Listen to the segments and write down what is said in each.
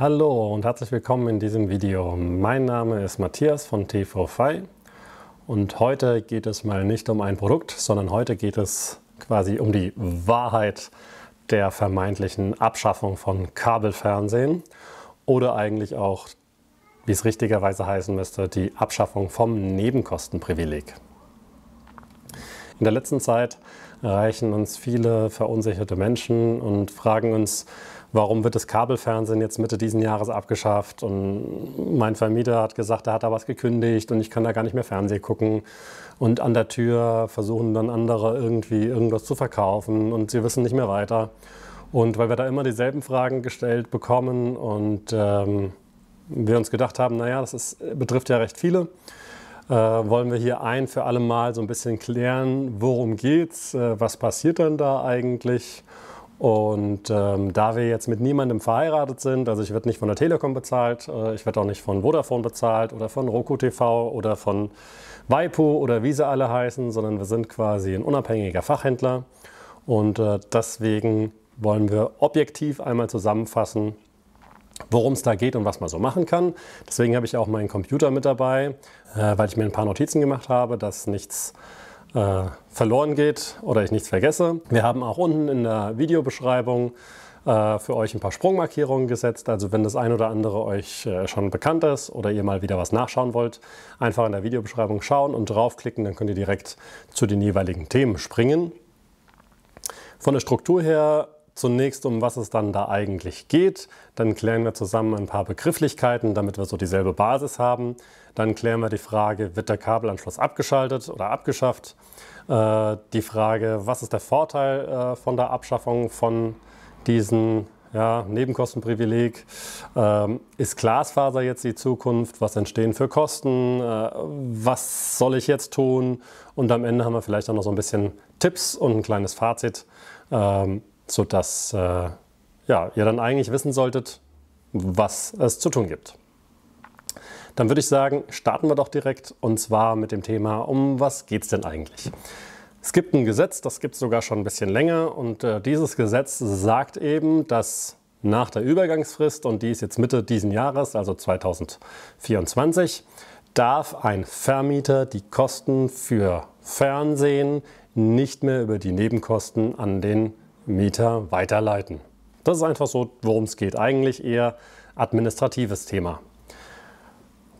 Hallo und herzlich willkommen in diesem Video. Mein Name ist Matthias von TV5 und heute geht es mal nicht um ein Produkt, sondern heute geht es quasi um die Wahrheit der vermeintlichen Abschaffung von Kabelfernsehen oder eigentlich auch, wie es richtigerweise heißen müsste, die Abschaffung vom Nebenkostenprivileg. In der letzten Zeit erreichen uns viele verunsicherte Menschen und fragen uns, warum wird das Kabelfernsehen jetzt Mitte diesen Jahres abgeschafft? Und mein Vermieter hat gesagt, er hat da was gekündigt und ich kann da gar nicht mehr Fernsehen gucken. Und an der Tür versuchen dann andere irgendwie irgendwas zu verkaufen und sie wissen nicht mehr weiter. Und weil wir da immer dieselben Fragen gestellt bekommen und ähm, wir uns gedacht haben, naja, das ist, betrifft ja recht viele, äh, wollen wir hier ein für alle Mal so ein bisschen klären, worum geht's, äh, was passiert denn da eigentlich und ähm, da wir jetzt mit niemandem verheiratet sind, also ich werde nicht von der Telekom bezahlt, äh, ich werde auch nicht von Vodafone bezahlt oder von Roku TV oder von Waipu oder wie sie alle heißen, sondern wir sind quasi ein unabhängiger Fachhändler. Und äh, deswegen wollen wir objektiv einmal zusammenfassen, worum es da geht und was man so machen kann. Deswegen habe ich auch meinen Computer mit dabei, äh, weil ich mir ein paar Notizen gemacht habe, dass nichts äh, verloren geht oder ich nichts vergesse. Wir haben auch unten in der Videobeschreibung äh, für euch ein paar Sprungmarkierungen gesetzt. Also wenn das ein oder andere euch äh, schon bekannt ist oder ihr mal wieder was nachschauen wollt, einfach in der Videobeschreibung schauen und draufklicken, dann könnt ihr direkt zu den jeweiligen Themen springen. Von der Struktur her zunächst, um was es dann da eigentlich geht. Dann klären wir zusammen ein paar Begrifflichkeiten, damit wir so dieselbe Basis haben. Dann klären wir die Frage, wird der Kabelanschluss abgeschaltet oder abgeschafft? Äh, die Frage, was ist der Vorteil äh, von der Abschaffung von diesen ja, Nebenkostenprivileg. Ähm, ist Glasfaser jetzt die Zukunft? Was entstehen für Kosten? Äh, was soll ich jetzt tun? Und am Ende haben wir vielleicht auch noch so ein bisschen Tipps und ein kleines Fazit, ähm, sodass äh, ja, ihr dann eigentlich wissen solltet, was es zu tun gibt. Dann würde ich sagen, starten wir doch direkt und zwar mit dem Thema, um was geht es denn eigentlich? Es gibt ein Gesetz, das gibt es sogar schon ein bisschen länger und äh, dieses Gesetz sagt eben, dass nach der Übergangsfrist, und die ist jetzt Mitte diesen Jahres, also 2024, darf ein Vermieter die Kosten für Fernsehen nicht mehr über die Nebenkosten an den Mieter weiterleiten. Das ist einfach so, worum es geht. Eigentlich eher administratives Thema.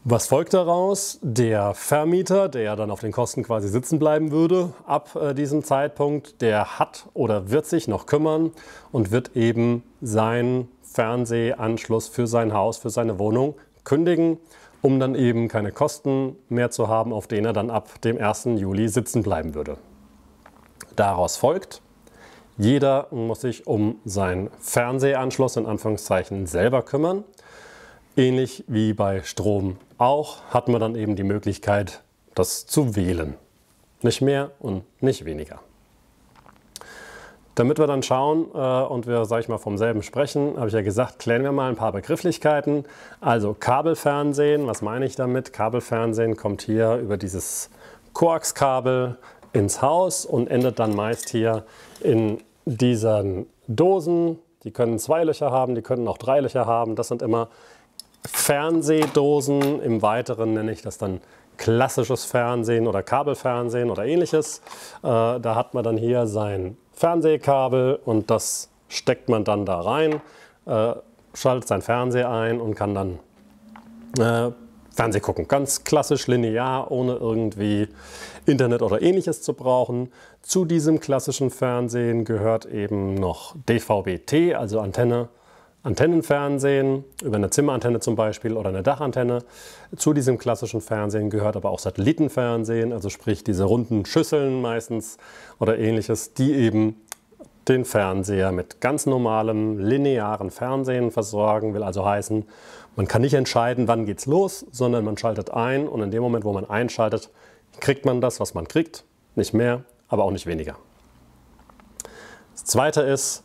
Was folgt daraus? Der Vermieter, der ja dann auf den Kosten quasi sitzen bleiben würde ab äh, diesem Zeitpunkt, der hat oder wird sich noch kümmern und wird eben seinen Fernsehanschluss für sein Haus, für seine Wohnung kündigen, um dann eben keine Kosten mehr zu haben, auf denen er dann ab dem 1. Juli sitzen bleiben würde. Daraus folgt, jeder muss sich um seinen Fernsehanschluss in Anführungszeichen selber kümmern. Ähnlich wie bei Strom auch hat man dann eben die Möglichkeit, das zu wählen. Nicht mehr und nicht weniger. Damit wir dann schauen äh, und wir, sag ich mal, vom selben sprechen, habe ich ja gesagt, klären wir mal ein paar Begrifflichkeiten. Also Kabelfernsehen, was meine ich damit? Kabelfernsehen kommt hier über dieses Koaxkabel ins Haus und endet dann meist hier in diesen Dosen, die können zwei Löcher haben, die können auch drei Löcher haben. Das sind immer Fernsehdosen. Im Weiteren nenne ich das dann klassisches Fernsehen oder Kabelfernsehen oder ähnliches. Äh, da hat man dann hier sein Fernsehkabel und das steckt man dann da rein, äh, schaltet sein Fernseher ein und kann dann äh, Fernseh gucken. Ganz klassisch linear, ohne irgendwie Internet oder ähnliches zu brauchen. Zu diesem klassischen Fernsehen gehört eben noch DVB-T, also Antenne, Antennenfernsehen, über eine Zimmerantenne zum Beispiel oder eine Dachantenne. Zu diesem klassischen Fernsehen gehört aber auch Satellitenfernsehen, also sprich diese runden Schüsseln meistens oder ähnliches, die eben den Fernseher mit ganz normalem linearen Fernsehen versorgen, will also heißen, man kann nicht entscheiden, wann geht's los, sondern man schaltet ein und in dem Moment, wo man einschaltet, kriegt man das, was man kriegt. Nicht mehr, aber auch nicht weniger. Das zweite ist,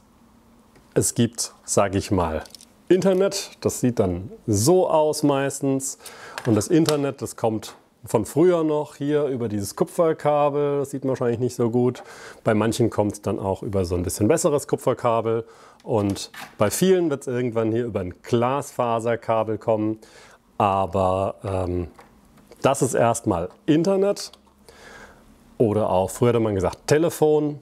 es gibt, sage ich mal, Internet. Das sieht dann so aus meistens. Und das Internet, das kommt von früher noch hier über dieses Kupferkabel. Das sieht man wahrscheinlich nicht so gut. Bei manchen kommt es dann auch über so ein bisschen besseres Kupferkabel. Und bei vielen wird es irgendwann hier über ein Glasfaserkabel kommen. Aber ähm, das ist erstmal Internet oder auch früher hat man gesagt Telefon.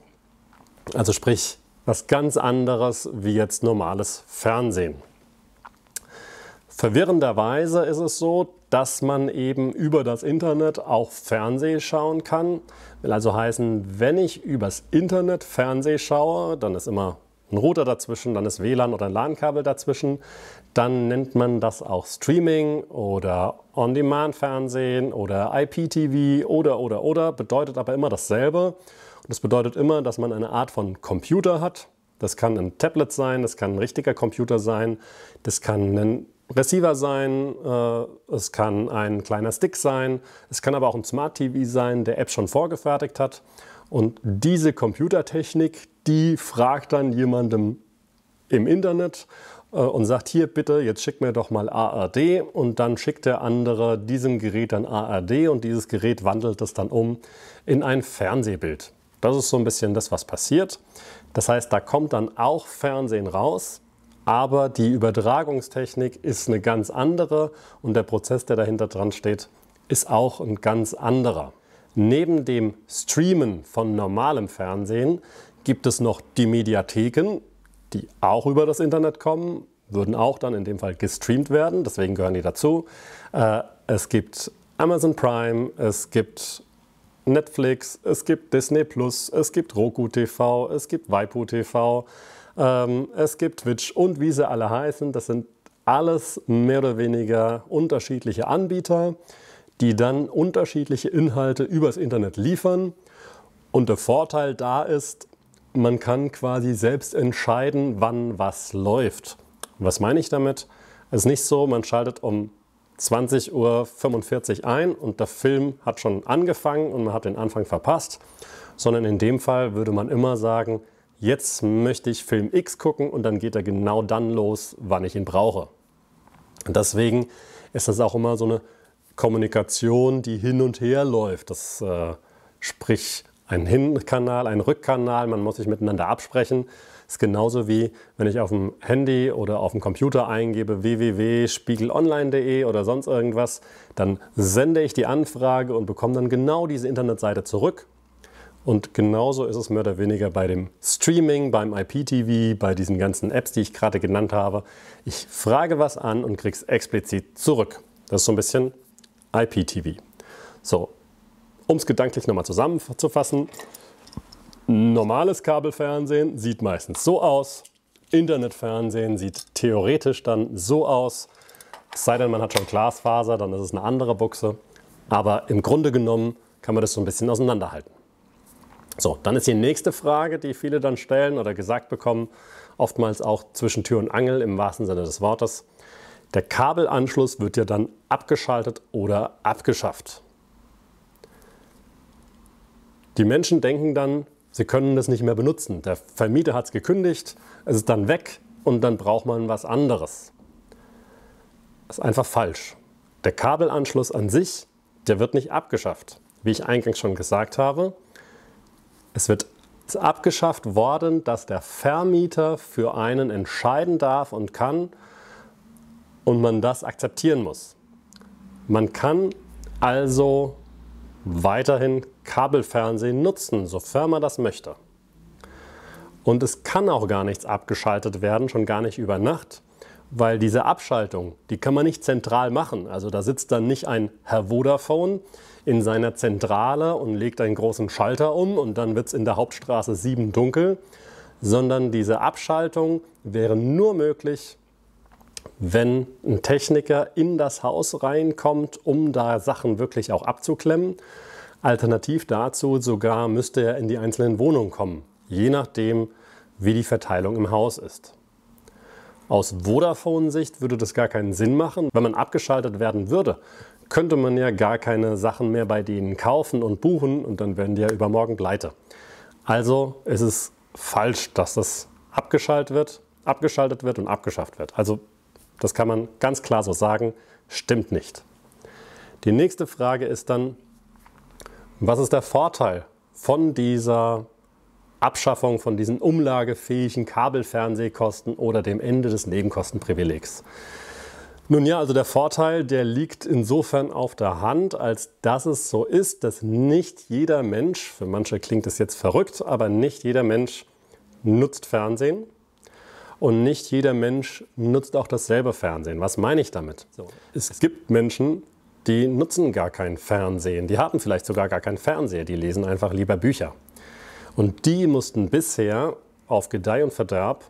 Also sprich was ganz anderes wie jetzt normales Fernsehen. Verwirrenderweise ist es so, dass man eben über das Internet auch Fernseh schauen kann. Will also heißen, wenn ich übers Internet Fernseh schaue, dann ist immer ein Router dazwischen, dann ist WLAN oder ein LAN-Kabel dazwischen, dann nennt man das auch Streaming oder On-Demand-Fernsehen oder IPTV oder oder oder, bedeutet aber immer dasselbe. Und das bedeutet immer, dass man eine Art von Computer hat. Das kann ein Tablet sein, das kann ein richtiger Computer sein, das kann ein Receiver sein, äh, es kann ein kleiner Stick sein, es kann aber auch ein Smart TV sein, der App schon vorgefertigt hat. Und diese Computertechnik, die fragt dann jemandem im Internet äh, und sagt, hier bitte, jetzt schick mir doch mal ARD und dann schickt der andere diesem Gerät dann ARD und dieses Gerät wandelt es dann um in ein Fernsehbild. Das ist so ein bisschen das, was passiert. Das heißt, da kommt dann auch Fernsehen raus, aber die Übertragungstechnik ist eine ganz andere und der Prozess, der dahinter dran steht, ist auch ein ganz anderer. Neben dem Streamen von normalem Fernsehen gibt es noch die Mediatheken, die auch über das Internet kommen, würden auch dann in dem Fall gestreamt werden, deswegen gehören die dazu. Äh, es gibt Amazon Prime, es gibt Netflix, es gibt Disney Plus, es gibt Roku TV, es gibt Waipu TV, ähm, es gibt Twitch und wie sie alle heißen. Das sind alles mehr oder weniger unterschiedliche Anbieter, die dann unterschiedliche Inhalte übers Internet liefern. Und der Vorteil da ist, man kann quasi selbst entscheiden, wann was läuft. Was meine ich damit? Es ist nicht so, man schaltet um 20.45 Uhr ein und der Film hat schon angefangen und man hat den Anfang verpasst, sondern in dem Fall würde man immer sagen, jetzt möchte ich Film X gucken und dann geht er genau dann los, wann ich ihn brauche. Und deswegen ist das auch immer so eine Kommunikation, die hin und her läuft. Das äh, sprich ein Hinkanal, ein Rückkanal, man muss sich miteinander absprechen. Ist genauso wie wenn ich auf dem Handy oder auf dem Computer eingebe www.spiegelonline.de oder sonst irgendwas, dann sende ich die Anfrage und bekomme dann genau diese Internetseite zurück und genauso ist es mehr oder weniger bei dem Streaming, beim IPTV, bei diesen ganzen Apps, die ich gerade genannt habe. Ich frage was an und kriege es explizit zurück. Das ist so ein bisschen IPTV. So, um es gedanklich nochmal zusammenzufassen. Normales Kabelfernsehen sieht meistens so aus. Internetfernsehen sieht theoretisch dann so aus. Es sei denn, man hat schon Glasfaser, dann ist es eine andere Buchse. Aber im Grunde genommen kann man das so ein bisschen auseinanderhalten. So, dann ist die nächste Frage, die viele dann stellen oder gesagt bekommen, oftmals auch zwischen Tür und Angel im wahrsten Sinne des Wortes. Der Kabelanschluss wird ja dann abgeschaltet oder abgeschafft. Die Menschen denken dann, sie können das nicht mehr benutzen. Der Vermieter hat es gekündigt, es ist dann weg und dann braucht man was anderes. Das ist einfach falsch. Der Kabelanschluss an sich, der wird nicht abgeschafft. Wie ich eingangs schon gesagt habe, es wird abgeschafft worden, dass der Vermieter für einen entscheiden darf und kann und man das akzeptieren muss. Man kann also weiterhin Kabelfernsehen nutzen, sofern man das möchte. Und es kann auch gar nichts abgeschaltet werden, schon gar nicht über Nacht, weil diese Abschaltung, die kann man nicht zentral machen. Also da sitzt dann nicht ein Herr Vodafone in seiner Zentrale und legt einen großen Schalter um und dann wird es in der Hauptstraße 7 dunkel, sondern diese Abschaltung wäre nur möglich, wenn ein Techniker in das Haus reinkommt, um da Sachen wirklich auch abzuklemmen. Alternativ dazu sogar müsste er in die einzelnen Wohnungen kommen, je nachdem, wie die Verteilung im Haus ist. Aus Vodafone-Sicht würde das gar keinen Sinn machen, wenn man abgeschaltet werden würde könnte man ja gar keine Sachen mehr bei denen kaufen und buchen und dann werden die ja übermorgen pleite. Also ist es falsch, dass das abgeschaltet wird, abgeschaltet wird und abgeschafft wird. Also das kann man ganz klar so sagen, stimmt nicht. Die nächste Frage ist dann, was ist der Vorteil von dieser Abschaffung von diesen umlagefähigen Kabelfernsehkosten oder dem Ende des Nebenkostenprivilegs? Nun ja, also der Vorteil, der liegt insofern auf der Hand, als dass es so ist, dass nicht jeder Mensch, für manche klingt es jetzt verrückt, aber nicht jeder Mensch nutzt Fernsehen und nicht jeder Mensch nutzt auch dasselbe Fernsehen. Was meine ich damit? So. Es gibt Menschen, die nutzen gar kein Fernsehen, die haben vielleicht sogar gar keinen Fernseher, die lesen einfach lieber Bücher. Und die mussten bisher auf Gedeih und Verderb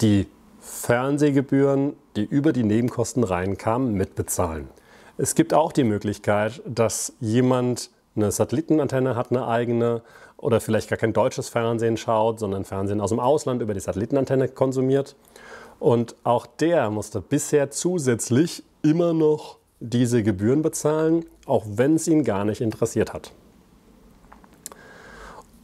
die Fernsehgebühren, die über die Nebenkosten reinkamen, mitbezahlen. Es gibt auch die Möglichkeit, dass jemand eine Satellitenantenne hat, eine eigene, oder vielleicht gar kein deutsches Fernsehen schaut, sondern Fernsehen aus dem Ausland über die Satellitenantenne konsumiert. Und auch der musste bisher zusätzlich immer noch diese Gebühren bezahlen, auch wenn es ihn gar nicht interessiert hat.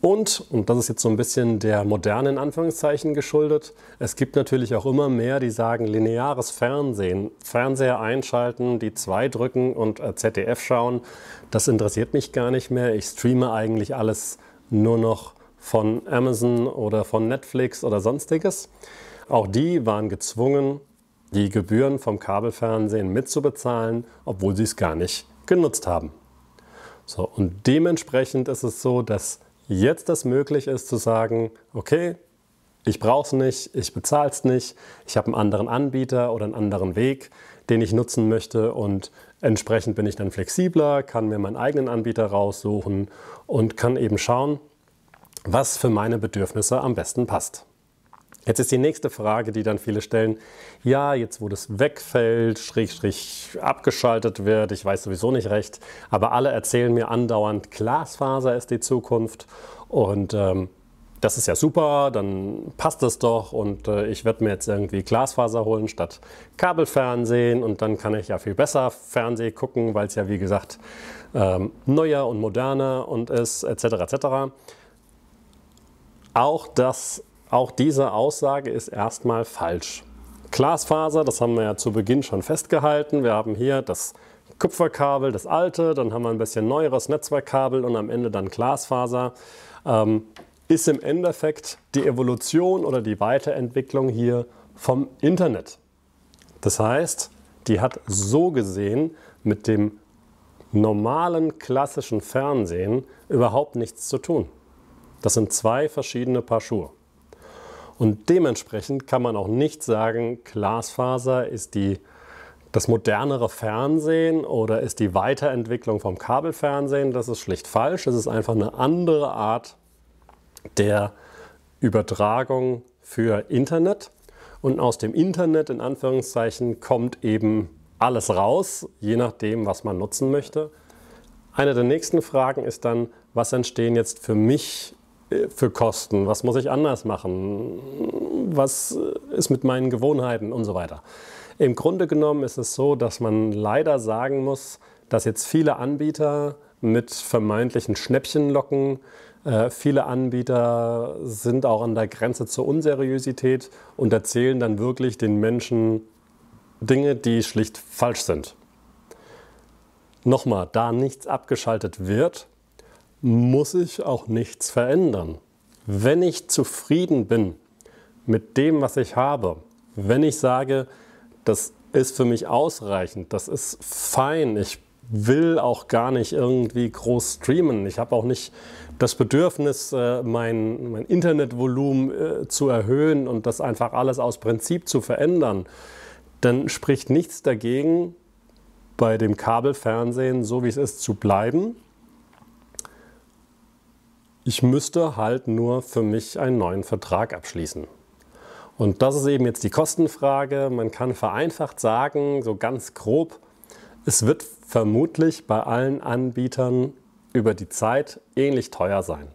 Und, und das ist jetzt so ein bisschen der modernen Anführungszeichen geschuldet, es gibt natürlich auch immer mehr, die sagen, lineares Fernsehen, Fernseher einschalten, die zwei drücken und äh, ZDF schauen, das interessiert mich gar nicht mehr. Ich streame eigentlich alles nur noch von Amazon oder von Netflix oder sonstiges. Auch die waren gezwungen, die Gebühren vom Kabelfernsehen mitzubezahlen, obwohl sie es gar nicht genutzt haben. So, und dementsprechend ist es so, dass jetzt das möglich ist zu sagen, okay, ich brauche es nicht, ich bezahle es nicht, ich habe einen anderen Anbieter oder einen anderen Weg, den ich nutzen möchte und entsprechend bin ich dann flexibler, kann mir meinen eigenen Anbieter raussuchen und kann eben schauen, was für meine Bedürfnisse am besten passt. Jetzt ist die nächste Frage, die dann viele stellen. Ja, jetzt wo das wegfällt, schräg, schräg abgeschaltet wird, ich weiß sowieso nicht recht, aber alle erzählen mir andauernd, Glasfaser ist die Zukunft und ähm, das ist ja super, dann passt es doch und äh, ich werde mir jetzt irgendwie Glasfaser holen statt Kabelfernsehen und dann kann ich ja viel besser Fernsehen gucken, weil es ja wie gesagt ähm, neuer und moderner und ist etc. etc. Auch das auch diese Aussage ist erstmal falsch. Glasfaser, das haben wir ja zu Beginn schon festgehalten. Wir haben hier das Kupferkabel, das alte, dann haben wir ein bisschen neueres Netzwerkkabel und am Ende dann Glasfaser. Ähm, ist im Endeffekt die Evolution oder die Weiterentwicklung hier vom Internet. Das heißt, die hat so gesehen mit dem normalen klassischen Fernsehen überhaupt nichts zu tun. Das sind zwei verschiedene Paar Schuhe. Und dementsprechend kann man auch nicht sagen, Glasfaser ist die, das modernere Fernsehen oder ist die Weiterentwicklung vom Kabelfernsehen. Das ist schlicht falsch. Es ist einfach eine andere Art der Übertragung für Internet. Und aus dem Internet in Anführungszeichen kommt eben alles raus, je nachdem, was man nutzen möchte. Eine der nächsten Fragen ist dann, was entstehen jetzt für mich für Kosten? Was muss ich anders machen? Was ist mit meinen Gewohnheiten und so weiter? Im Grunde genommen ist es so, dass man leider sagen muss, dass jetzt viele Anbieter mit vermeintlichen Schnäppchen locken. Äh, viele Anbieter sind auch an der Grenze zur Unseriosität und erzählen dann wirklich den Menschen Dinge, die schlicht falsch sind. Nochmal, da nichts abgeschaltet wird, muss ich auch nichts verändern. Wenn ich zufrieden bin mit dem, was ich habe, wenn ich sage, das ist für mich ausreichend, das ist fein, ich will auch gar nicht irgendwie groß streamen, ich habe auch nicht das Bedürfnis, äh, mein, mein Internetvolumen äh, zu erhöhen und das einfach alles aus Prinzip zu verändern, dann spricht nichts dagegen, bei dem Kabelfernsehen so wie es ist zu bleiben ich müsste halt nur für mich einen neuen Vertrag abschließen. Und das ist eben jetzt die Kostenfrage. Man kann vereinfacht sagen, so ganz grob, es wird vermutlich bei allen Anbietern über die Zeit ähnlich teuer sein.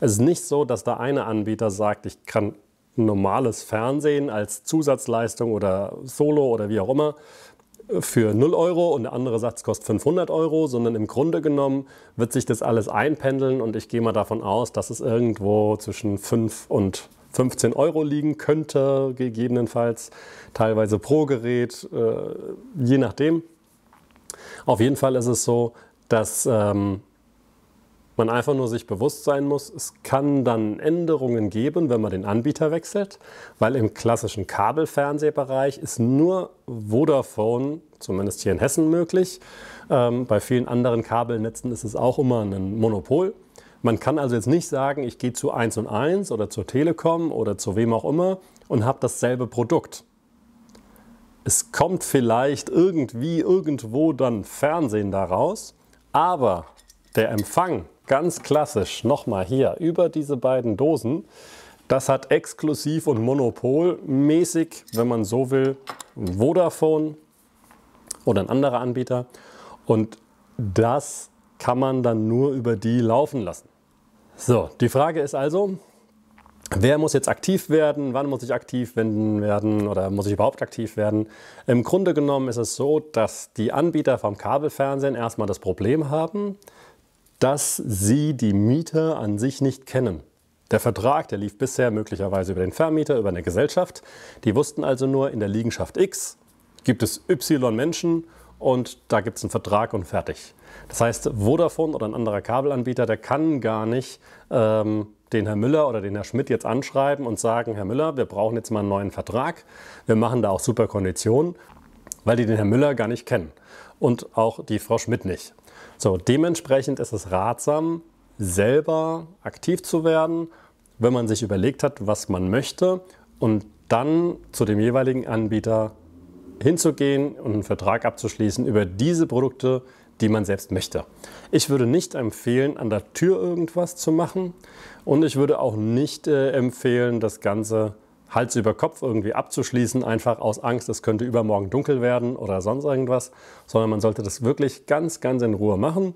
Es ist nicht so, dass der eine Anbieter sagt, ich kann normales Fernsehen als Zusatzleistung oder Solo oder wie auch immer für 0 Euro und der andere Satz kostet 500 Euro, sondern im Grunde genommen wird sich das alles einpendeln und ich gehe mal davon aus, dass es irgendwo zwischen 5 und 15 Euro liegen könnte, gegebenenfalls teilweise pro Gerät, äh, je nachdem. Auf jeden Fall ist es so, dass ähm, man einfach nur sich bewusst sein muss, es kann dann Änderungen geben, wenn man den Anbieter wechselt, weil im klassischen Kabelfernsehbereich ist nur Vodafone, zumindest hier in Hessen, möglich. Ähm, bei vielen anderen Kabelnetzen ist es auch immer ein Monopol. Man kann also jetzt nicht sagen, ich gehe zu 1 und 1 oder zur Telekom oder zu wem auch immer und habe dasselbe Produkt. Es kommt vielleicht irgendwie irgendwo dann Fernsehen daraus, aber der Empfang ganz klassisch nochmal hier über diese beiden Dosen, das hat exklusiv und monopolmäßig, wenn man so will, Vodafone oder ein anderer Anbieter. Und das kann man dann nur über die laufen lassen. So, die Frage ist also, wer muss jetzt aktiv werden? Wann muss ich aktiv werden oder muss ich überhaupt aktiv werden? Im Grunde genommen ist es so, dass die Anbieter vom Kabelfernsehen erstmal das Problem haben, dass sie die Mieter an sich nicht kennen. Der Vertrag, der lief bisher möglicherweise über den Vermieter, über eine Gesellschaft. Die wussten also nur, in der Liegenschaft X gibt es Y Menschen und da gibt es einen Vertrag und fertig. Das heißt, Vodafone oder ein anderer Kabelanbieter, der kann gar nicht ähm, den Herr Müller oder den Herr Schmidt jetzt anschreiben und sagen, Herr Müller, wir brauchen jetzt mal einen neuen Vertrag. Wir machen da auch super Konditionen, weil die den Herrn Müller gar nicht kennen und auch die Frau Schmidt nicht. So, dementsprechend ist es ratsam, selber aktiv zu werden, wenn man sich überlegt hat, was man möchte und dann zu dem jeweiligen Anbieter hinzugehen und einen Vertrag abzuschließen über diese Produkte, die man selbst möchte. Ich würde nicht empfehlen, an der Tür irgendwas zu machen und ich würde auch nicht äh, empfehlen, das Ganze Hals über Kopf irgendwie abzuschließen, einfach aus Angst, es könnte übermorgen dunkel werden oder sonst irgendwas, sondern man sollte das wirklich ganz, ganz in Ruhe machen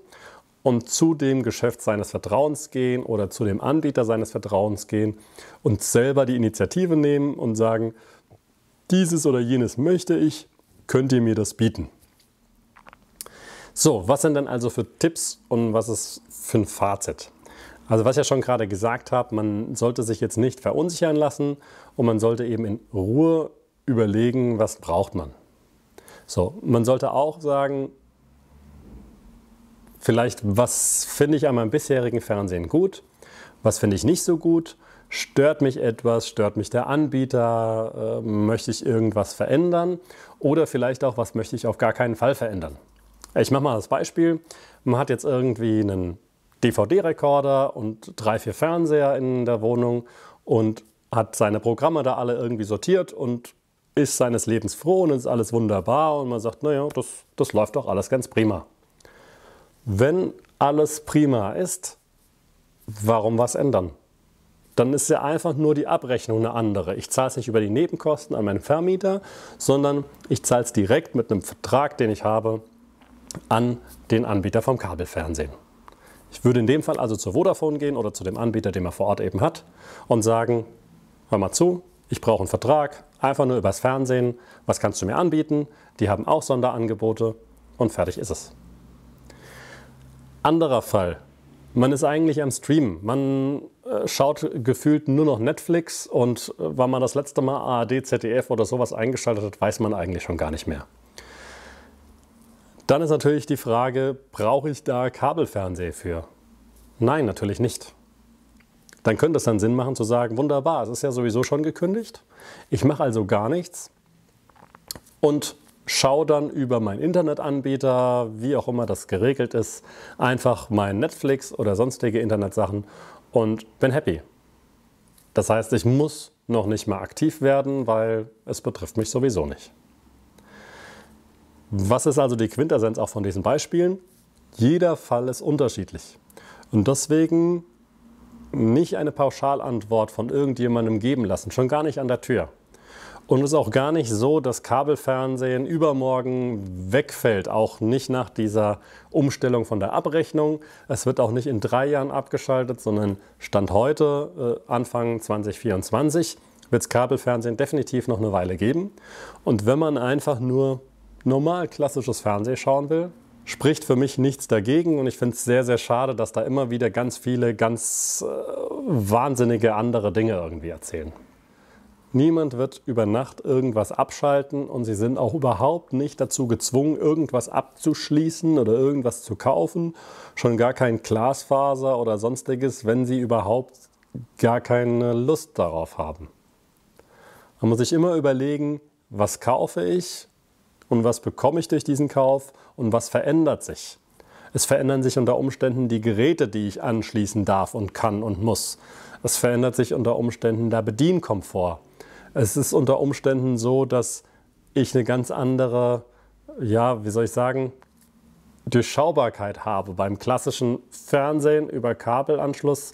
und zu dem Geschäft seines Vertrauens gehen oder zu dem Anbieter seines Vertrauens gehen und selber die Initiative nehmen und sagen, dieses oder jenes möchte ich, könnt ihr mir das bieten. So, was sind denn also für Tipps und was ist für ein Fazit? Also was ich ja schon gerade gesagt habe, man sollte sich jetzt nicht verunsichern lassen und man sollte eben in Ruhe überlegen, was braucht man. So, man sollte auch sagen, vielleicht, was finde ich an meinem bisherigen Fernsehen gut, was finde ich nicht so gut, stört mich etwas, stört mich der Anbieter, äh, möchte ich irgendwas verändern? Oder vielleicht auch, was möchte ich auf gar keinen Fall verändern. Ich mache mal das Beispiel, man hat jetzt irgendwie einen DVD-Rekorder und drei, vier Fernseher in der Wohnung und hat seine Programme da alle irgendwie sortiert und ist seines Lebens froh und ist alles wunderbar und man sagt, naja, das, das läuft doch alles ganz prima. Wenn alles prima ist, warum was ändern? Dann ist ja einfach nur die Abrechnung eine andere. Ich zahle es nicht über die Nebenkosten an meinen Vermieter, sondern ich zahle es direkt mit einem Vertrag, den ich habe, an den Anbieter vom Kabelfernsehen. Ich würde in dem Fall also zur Vodafone gehen oder zu dem Anbieter, den man vor Ort eben hat, und sagen, hör mal zu, ich brauche einen Vertrag, einfach nur übers Fernsehen, was kannst du mir anbieten? Die haben auch Sonderangebote und fertig ist es. Anderer Fall, man ist eigentlich am Stream. Man äh, schaut gefühlt nur noch Netflix und äh, wann man das letzte Mal ARD, ZDF oder sowas eingeschaltet hat, weiß man eigentlich schon gar nicht mehr. Dann ist natürlich die Frage, brauche ich da Kabelfernseh für? Nein, natürlich nicht. Dann könnte es dann Sinn machen zu sagen, wunderbar, es ist ja sowieso schon gekündigt. Ich mache also gar nichts und schaue dann über meinen Internetanbieter, wie auch immer das geregelt ist, einfach mein Netflix oder sonstige Internetsachen und bin happy. Das heißt, ich muss noch nicht mal aktiv werden, weil es betrifft mich sowieso nicht. Was ist also die Quintessenz auch von diesen Beispielen? Jeder Fall ist unterschiedlich. Und deswegen nicht eine Pauschalantwort von irgendjemandem geben lassen, schon gar nicht an der Tür. Und es ist auch gar nicht so, dass Kabelfernsehen übermorgen wegfällt, auch nicht nach dieser Umstellung von der Abrechnung. Es wird auch nicht in drei Jahren abgeschaltet, sondern Stand heute, äh, Anfang 2024, wird es Kabelfernsehen definitiv noch eine Weile geben. Und wenn man einfach nur normal klassisches Fernsehen schauen will, spricht für mich nichts dagegen und ich finde es sehr, sehr schade, dass da immer wieder ganz viele ganz äh, wahnsinnige andere Dinge irgendwie erzählen. Niemand wird über Nacht irgendwas abschalten und Sie sind auch überhaupt nicht dazu gezwungen, irgendwas abzuschließen oder irgendwas zu kaufen. Schon gar kein Glasfaser oder sonstiges, wenn Sie überhaupt gar keine Lust darauf haben. Man muss sich immer überlegen, was kaufe ich und was bekomme ich durch diesen Kauf und was verändert sich. Es verändern sich unter Umständen die Geräte, die ich anschließen darf und kann und muss. Es verändert sich unter Umständen der Bedienkomfort. Es ist unter Umständen so, dass ich eine ganz andere, ja, wie soll ich sagen, Durchschaubarkeit habe. Beim klassischen Fernsehen über Kabelanschluss,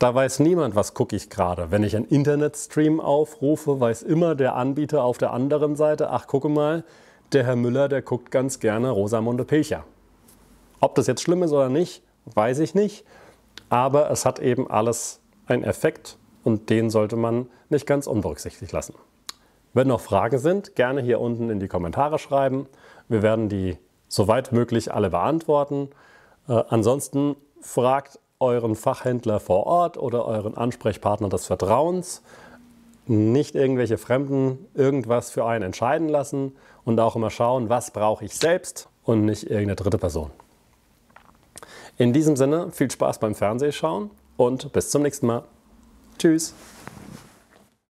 da weiß niemand, was gucke ich gerade. Wenn ich einen Internetstream aufrufe, weiß immer der Anbieter auf der anderen Seite, ach gucke mal, der Herr Müller, der guckt ganz gerne Rosamunde Pilcher. Ob das jetzt schlimm ist oder nicht, weiß ich nicht. Aber es hat eben alles einen Effekt und den sollte man nicht ganz unberücksichtigt lassen. Wenn noch Fragen sind, gerne hier unten in die Kommentare schreiben. Wir werden die soweit möglich alle beantworten. Äh, ansonsten fragt euren Fachhändler vor Ort oder euren Ansprechpartner des Vertrauens. Nicht irgendwelche Fremden irgendwas für einen entscheiden lassen und auch immer schauen, was brauche ich selbst und nicht irgendeine dritte Person. In diesem Sinne viel Spaß beim Fernsehschauen und bis zum nächsten Mal. Tschüss.